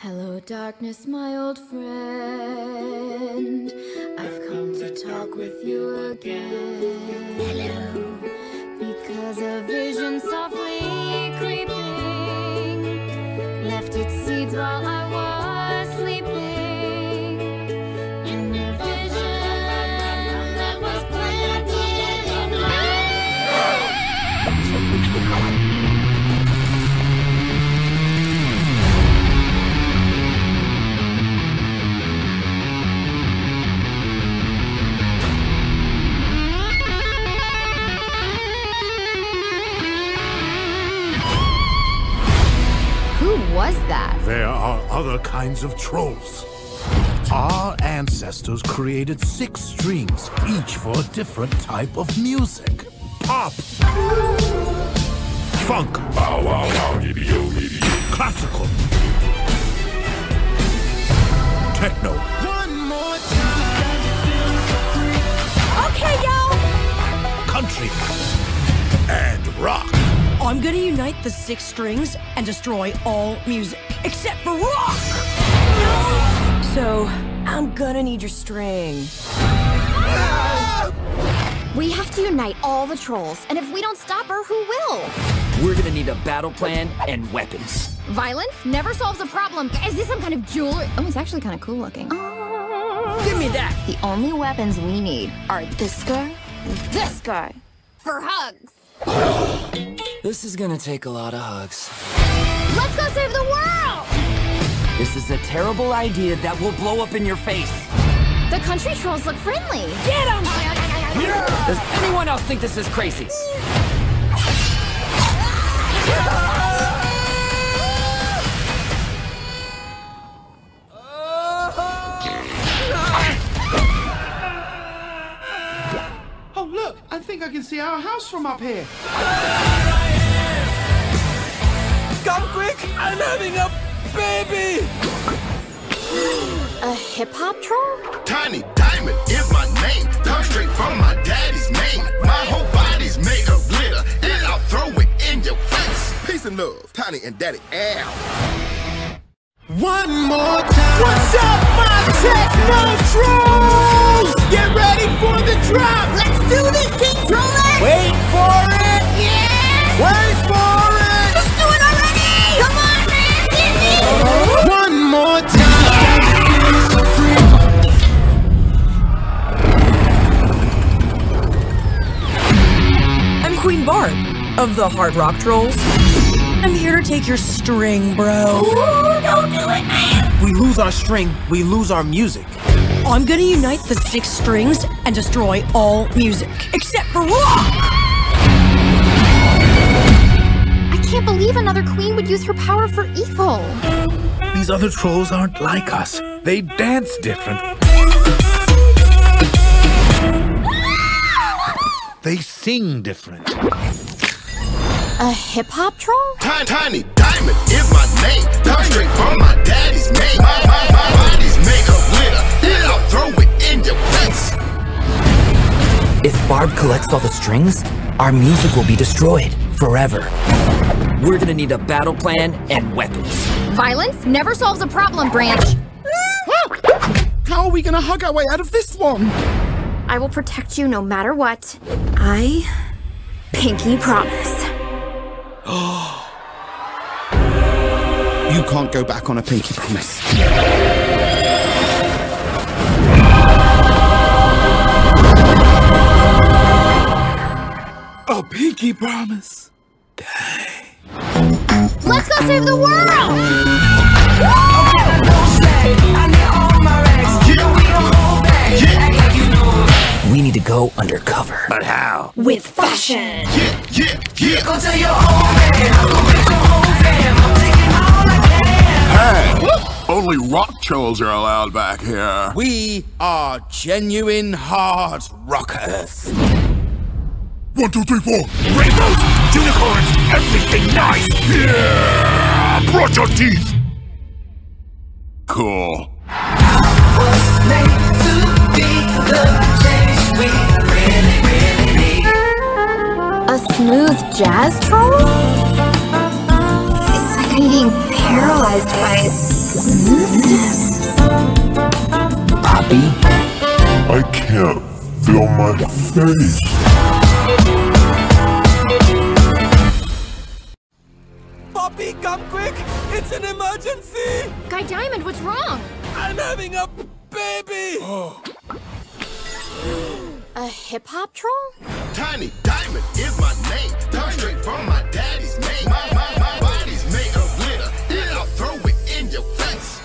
Hello, darkness, my old friend. I've come to talk with you again. Hello. Because a vision softly kinds of trolls. Our ancestors created six strings, each for a different type of music. Pop. Funk. Bow wow wow, yippee yo, yippee yo. Classical. Techno. Okay, yo! Country. And rock. I'm gonna unite the six strings and destroy all music, except for rock! So, I'm gonna need your string. We have to unite all the trolls, and if we don't stop her, who will? We're gonna need a battle plan and weapons. Violence never solves a problem. Is this some kind of jewelry? Oh, it's actually kind of cool looking. Give me that! The only weapons we need are this guy and this guy for hugs. This is gonna take a lot of hugs. Let's go save the world! This is a terrible idea that will blow up in your face. The country trolls look friendly. Get him! Does anyone else think this is crazy? Oh, I can see our house from up here. Come quick! I'm having a baby! A hip hop troll? Tiny Diamond is my name. Come straight from my daddy's name. My whole body's made of glitter, and I'll throw it in your face. Peace and love, Tiny and Daddy Al. One more time. What's up, my techno trolls? Get ready for the drop. Let's do this, King Trollex! Wait for it. Yeah! Wait for it. Let's do it already! Come on, man! Hit me! One more time. I'm Queen Barb of the Hard Rock Trolls. I'm here to take your string, bro. don't do it, man! We lose our string, we lose our music. I'm gonna unite the six strings and destroy all music, except for rock! I can't believe another queen would use her power for evil. These other trolls aren't like us. They dance different. Ah! They sing different. A hip hop troll? Tiny, Tiny Diamond is my name. Come straight from my daddy's name. My, my, my body's made of glitter, and I'll throw it in your face. If Barb collects all the strings, our music will be destroyed forever. We're gonna need a battle plan and weapons. Violence never solves a problem, Branch. How are we gonna hug our way out of this one? I will protect you no matter what. I pinky promise. You can't go back on a pinky promise. A pinky promise. Let's go save the world! Go undercover. But how? With fashion! Yeah, yeah, yeah. Hey! Only rock trolls are allowed back here. We are genuine hard rockers. One, two, three, four. Rainbows, unicorns, everything nice. Yeah! Brush your teeth. Cool. Smooth jazz troll? It's like I'm being paralyzed by smoothness. Poppy? I can't feel my face. Poppy, come quick! It's an emergency! Guy Diamond, what's wrong? I'm having a baby! A hip hop troll? Tiny Diamond is my name. Come straight from my daddy's name. My, my, my body's made of glitter, and I'll throw it in your face.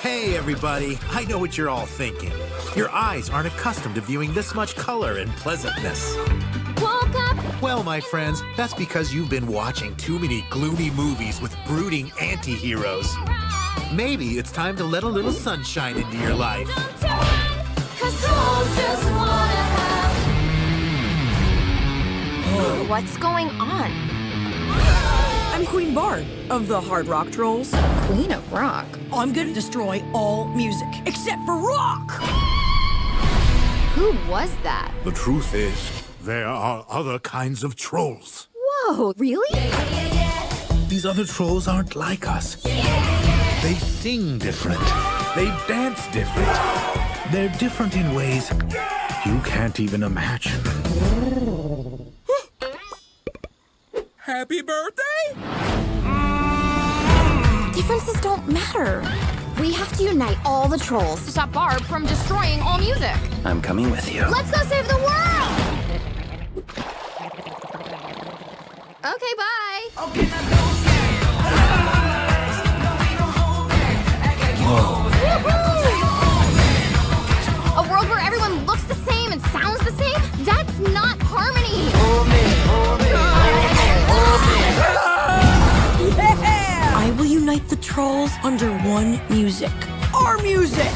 Hey, everybody. I know what you're all thinking. Your eyes aren't accustomed to viewing this much color and pleasantness. Woke up! Well, my friends, that's because you've been watching too many gloomy movies with brooding anti-heroes. Maybe it's time to let a little sunshine into your life. Cause trolls just wanna have. What's going on? I'm Queen Barb of the Hard Rock Trolls. Queen of Rock. I'm gonna destroy all music except for rock. Who was that? The truth is, there are other kinds of trolls. Whoa, really? These other trolls aren't like us. They sing different. They dance different. They're different in ways you can't even imagine. Happy birthday? Differences don't matter. We have to unite all the trolls to stop Barb from destroying all music. I'm coming with you. Let's go save the world! Okay, bye. A world where everyone looks the same and sounds the same? That's not harmony. I will unite the trolls under one music. Our music!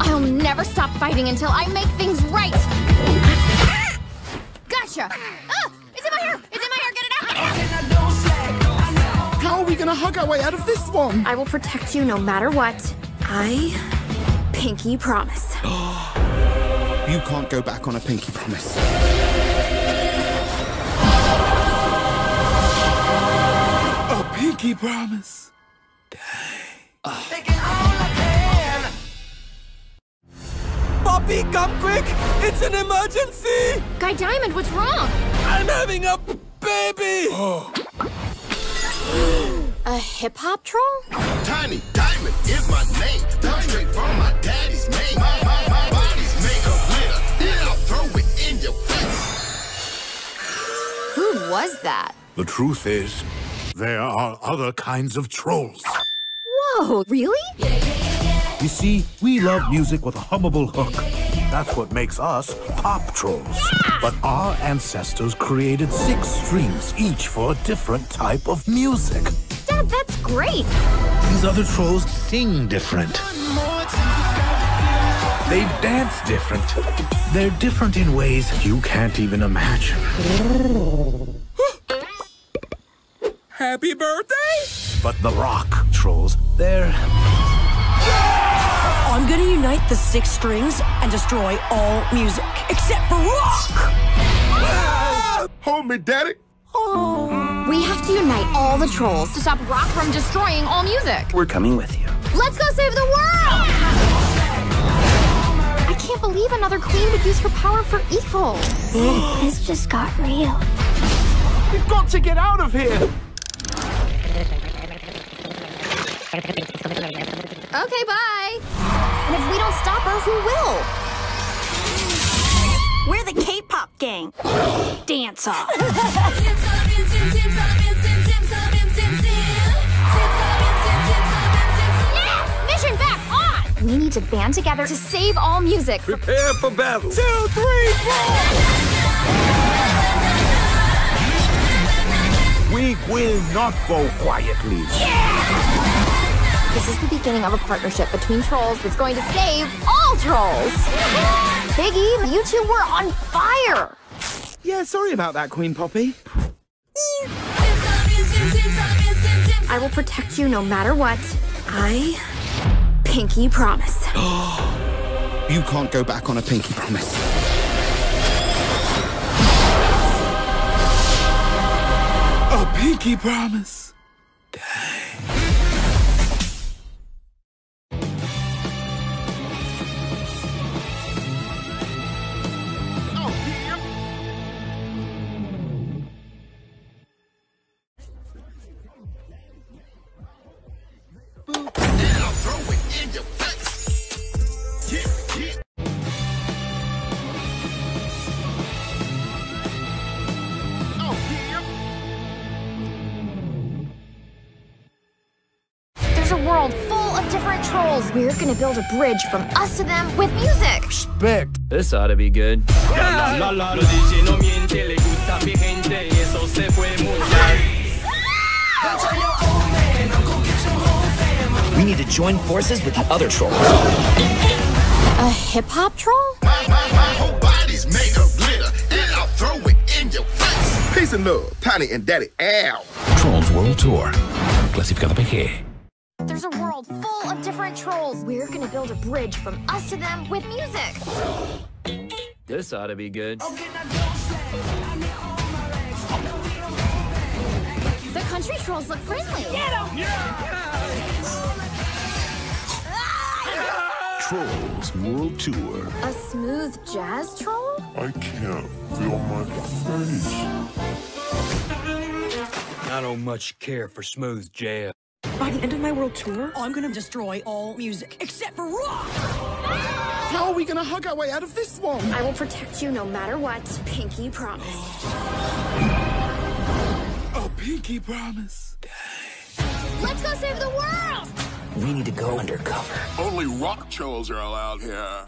I'll never stop fighting until I make things right. Gotcha. Gonna hug our way out of this one? I will protect you no matter what. I pinky promise. You can't go back on a pinky promise. A pinky promise. Ah. Poppy, come quick! It's an emergency! Guy Diamond, what's wrong? I'm having a baby! A hip hop troll? Tiny Diamond is my name. Come straight from my daddy's name. My, my, my body's made of glitter, and I'll throw it in your face. Who was that? The truth is, there are other kinds of trolls. Whoa, really? You see, we love music with a hummable hook. That's what makes us pop trolls. But our ancestors created six strings, each for a different type of music. Dad, that's great. These other trolls sing different. They dance different. They're different in ways you can't even imagine. Happy birthday! But the rock trolls, they're I'm gonna unite the six strings and destroy all music except for rock! Ah! Hold me, daddy. Oh. We have to unite all the trolls to stop rock from destroying all music. We're coming with you. Let's go save the world! I can't believe another queen would use her power for evil. This just got real. We've got to get out of here! Okay, bye. And if we don't stop her, who will? We're the K-pop gang. Dance off. We need to band together to save all music. Prepare for battle. Two, three, four! We will not go quietly. Yeah! This is the beginning of a partnership between trolls that's going to save all trolls. Biggie, you two were on fire. Yeah, sorry about that, Queen Poppy. I will protect you no matter what. I pinky promise. You can't go back on a pinky promise. A pinky promise. And world full of different trolls. We're gonna build a bridge from us to them with music. Respect. This ought to be good. We need to join forces with the other trolls. A hip hop troll? My, my, my whole body's made of glitter, and I'll throw it in your face. Peace and love, Tiny and Daddy Al. Trolls World Tour. Clasificado PG. There's a world full of different trolls. We're gonna build a bridge from us to them with music. This ought to be good. The country trolls look friendly. Get them! Ah! Trolls World Tour. A smooth jazz troll? I can't feel my face. I don't much care for smooth jazz. By the end of my world tour, I'm gonna destroy all music except for rock. How are we gonna hug our way out of this one? I will protect you no matter what. Pinky promise. A pinky promise. Let's go save the world! We need to go undercover. Only rock trolls are allowed here.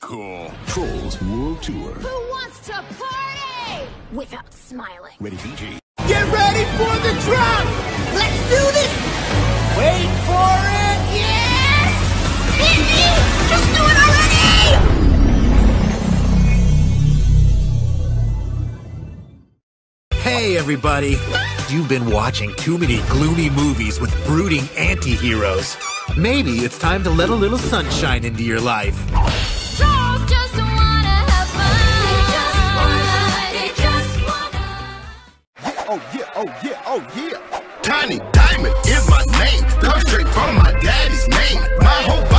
Cool. Trolls World Tour. Who wants to party? Without smiling. Ready PG. Get ready for the drop! Let's do this! Wait for it! Yes! Mindy! Just do it already! Hey, everybody! You've been watching too many gloomy movies with brooding anti heroes. Maybe it's time to let a little sunshine into your life. Oh yeah, oh yeah, oh yeah. Tiny Diamond is my name. Come straight from my daddy's name. My whole